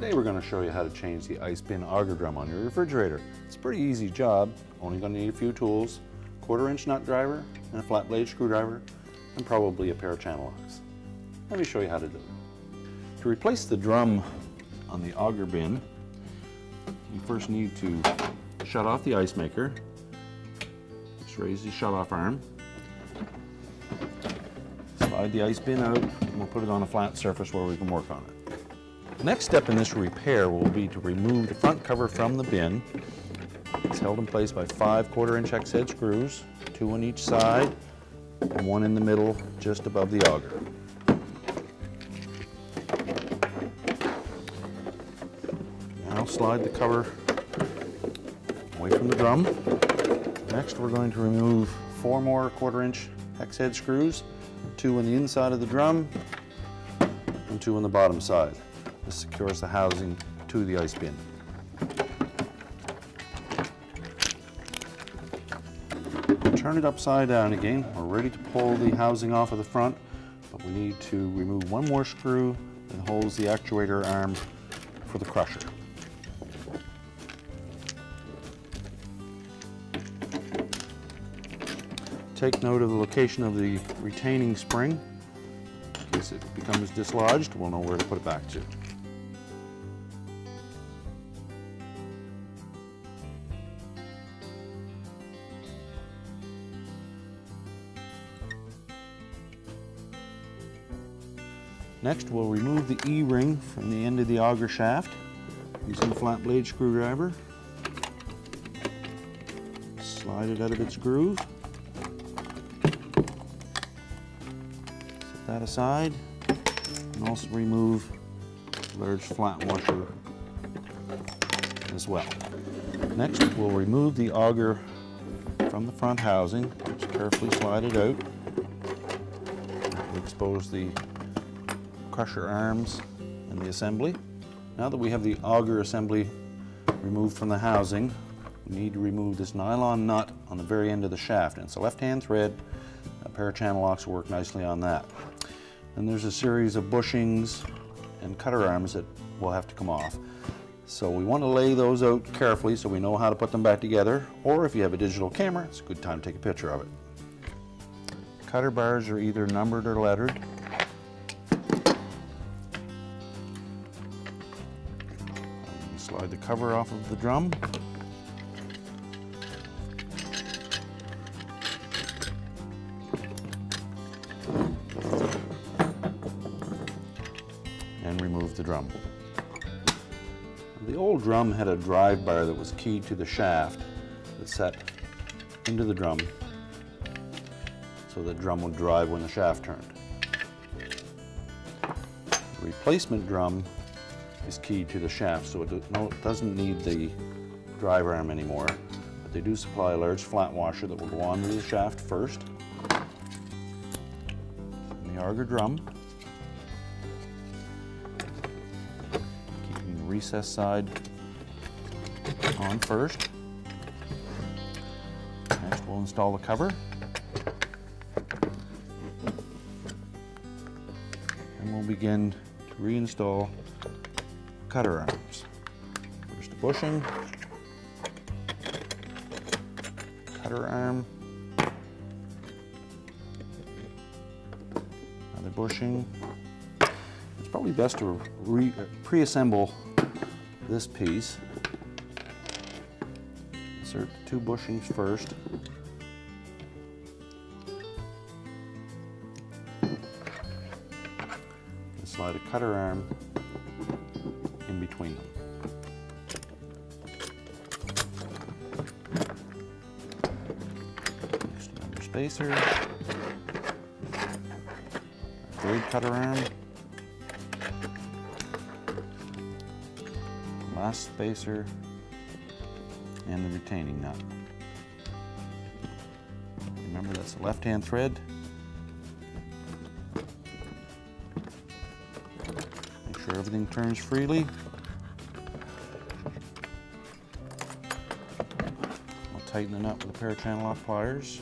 Today we're going to show you how to change the ice bin auger drum on your refrigerator. It's a pretty easy job, only going to need a few tools, quarter inch nut driver and a flat blade screwdriver and probably a pair of channel locks. Let me show you how to do it. To replace the drum on the auger bin, you first need to shut off the ice maker. Just raise the shut off arm. Slide the ice bin out and we'll put it on a flat surface where we can work on it. Next step in this repair will be to remove the front cover from the bin. It's held in place by five quarter inch hex head screws, two on each side, and one in the middle just above the auger. Now slide the cover away from the drum. Next we're going to remove four more quarter inch hex head screws, two on the inside of the drum and two on the bottom side. This secures the housing to the ice bin. Turn it upside down again. We're ready to pull the housing off of the front, but we need to remove one more screw that holds the actuator arm for the crusher. Take note of the location of the retaining spring. In case it becomes dislodged, we'll know where to put it back to. Next, we'll remove the E-ring from the end of the auger shaft using a flat blade screwdriver. Slide it out of its groove. That aside and also remove large flat washer as well. Next, we'll remove the auger from the front housing. Just carefully slide it out. Expose the crusher arms and the assembly. Now that we have the auger assembly removed from the housing, we need to remove this nylon nut on the very end of the shaft. And it's a left-hand thread. A pair of channel locks work nicely on that. And there's a series of bushings and cutter arms that will have to come off. So we want to lay those out carefully so we know how to put them back together. Or if you have a digital camera, it's a good time to take a picture of it. Cutter bars are either numbered or lettered. Slide the cover off of the drum. The drum. The old drum had a drive bar that was keyed to the shaft that set into the drum so the drum would drive when the shaft turned. The replacement drum is keyed to the shaft, so it, doesn't need the drive arm anymore. But they do supply a large flat washer that will go onto the shaft first. And the auger drum. Recess side on first. Next we'll install the cover. And we'll begin to reinstall cutter arms. First the bushing, cutter arm, another bushing. It's probably best to uh, pre-assemble this piece. Insert two bushings first. And slide a cutter arm in between them. Next another spacer, third cutter arm, spacer and the retaining nut. Remember that's a left-hand thread. Make sure everything turns freely. I'll tighten the nut with a pair of channel lock pliers.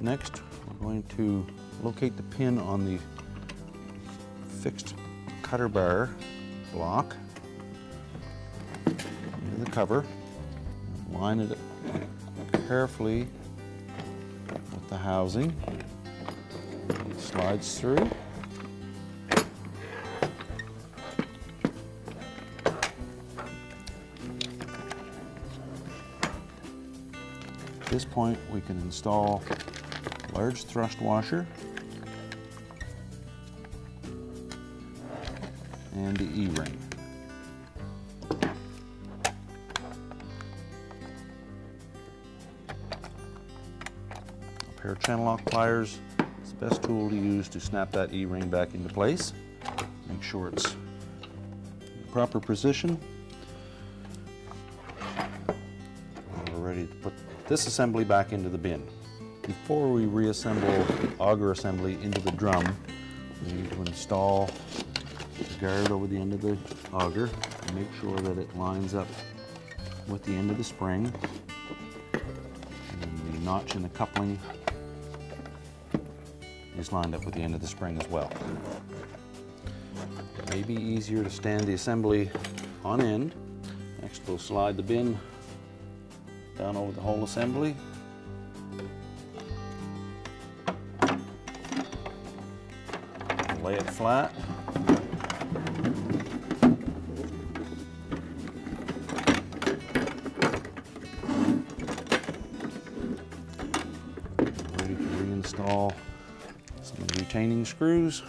Next, we're going to locate the pin on the fixed cutter bar block near the cover. Line it carefully with the housing. Slides through. At this point, we can install large thrust washer and the E-ring. A pair of channel lock pliers is the best tool to use to snap that E-ring back into place. Make sure it's in proper position. We're ready to put this assembly back into the bin. Before we reassemble the auger assembly into the drum, we need to install guard over the end of the auger and make sure that it lines up with the end of the spring. And the notch in the coupling is lined up with the end of the spring as well. It may be easier to stand the assembly on end. Next we'll slide the bin down over the whole assembly. Lay it flat. Some retaining screws.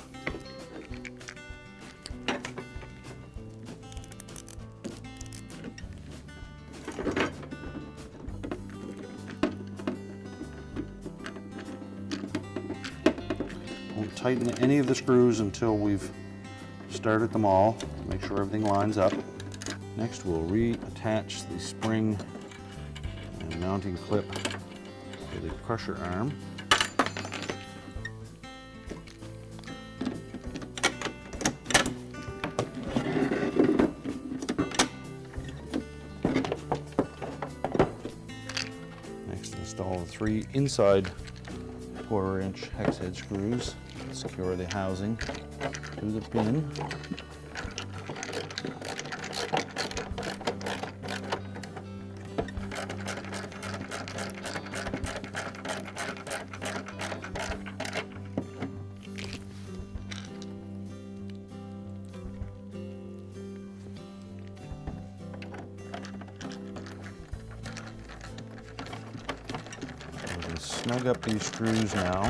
Won't tighten any of the screws until we've started them all. Make sure everything lines up. Next we'll reattach the spring and mounting clip to the crusher arm. The three inside quarter inch hex head screws. Secure the housing to the pin. Snug up these screws now.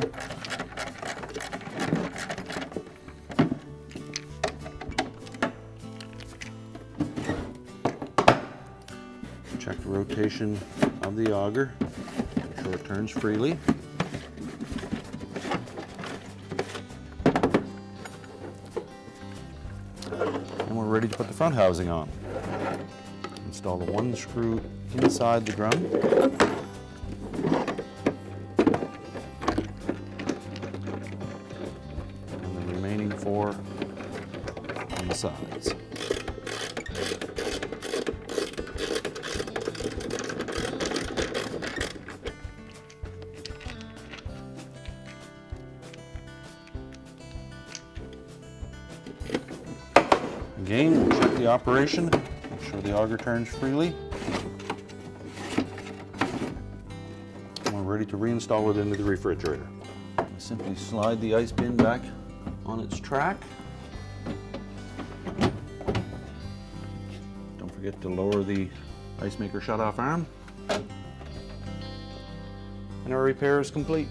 Check the rotation of the auger. Make sure it turns freely. And we're ready to put the front housing on. Install the one screw inside the drum. Four on the sides. Again, we'll check the operation, make sure the auger turns freely. We're ready to reinstall it into the refrigerator. Simply slide the ice bin back on its track. Don't forget to lower the ice maker shut-off arm. And our repair is complete.